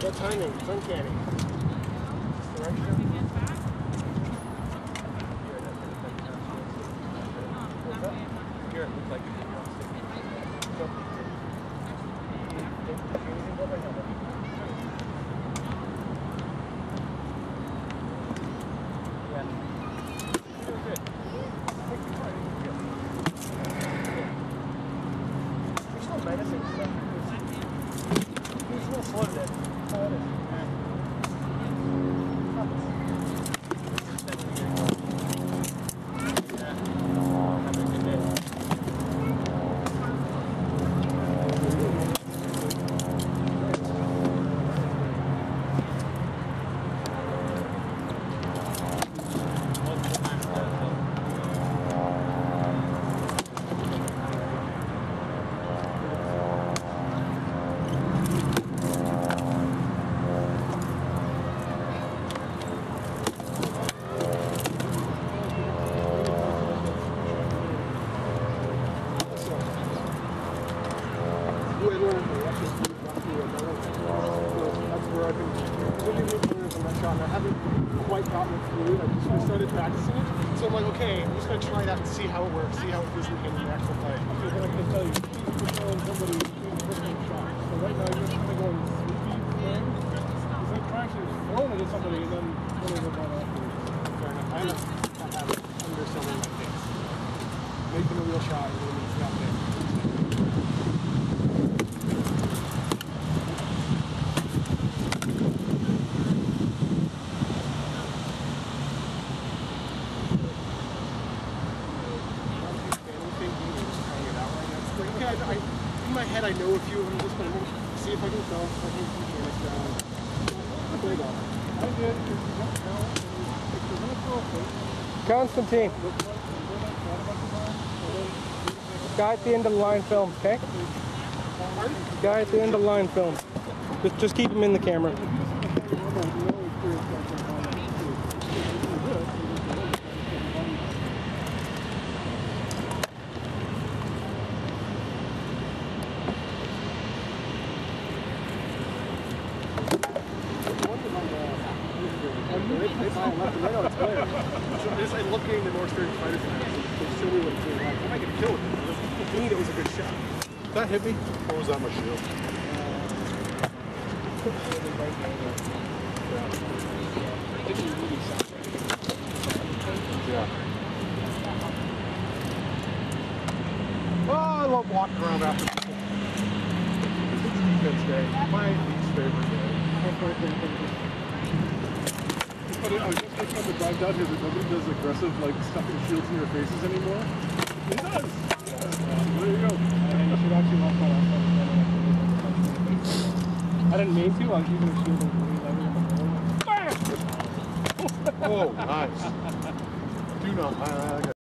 What timing? It's uncanny. It looks like There's no. He's slow today. Oh, it is. That's where I've been looking at corners on that shot, and I haven't quite gotten it through. I just started practicing it, so I'm like, okay, I'm just gonna try that and see how it works, see how it feels in, the actual play. So then I can tell you, you're throwing somebody doing different shots. So right now you're kind of going sweepy thing. Because I'm trying to at somebody and then put it about afterwards. Fair enough. I haven't I have under someone like this. Making a real shot and then it's not there. In my head I know a few of them, just but I'm gonna see if I can tell if I can mechanics down. Hold on. I did, if you don't know, if you're going to throw a fake, Constantine, look like and go like that a bunch of times, and then guy at the end of the line film, okay? Guy at the end of the line film. Just, just keep him in the camera. I love getting the more experienced fighters. They show me what it's doing. Like, I might get killed. To me, it was a good shot. That hit me. What was that my shield? Yeah. Oh, I love walking around after people. It's defense day. My least favorite day. But I was just thinking on drive down here that nobody does aggressive, like, stuffing shields in your faces anymore. He does! There you go. And you should actually walk by I didn't mean to, I was using a shield Bam! Oh, nice. Do not. I, I got